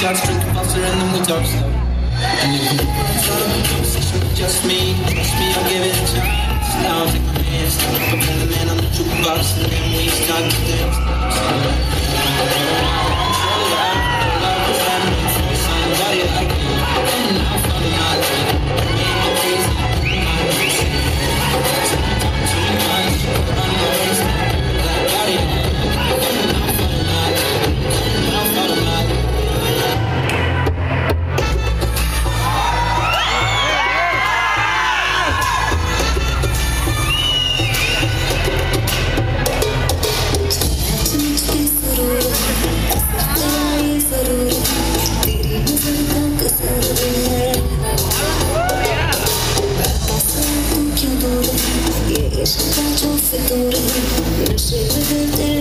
shots, drinking faster, and then we talk slow. And you can start up a conversation with just me. Trust me, I'll give it a chance. Now take my hands, put the man on the jukebox, and then we start to dance. the door, not straight with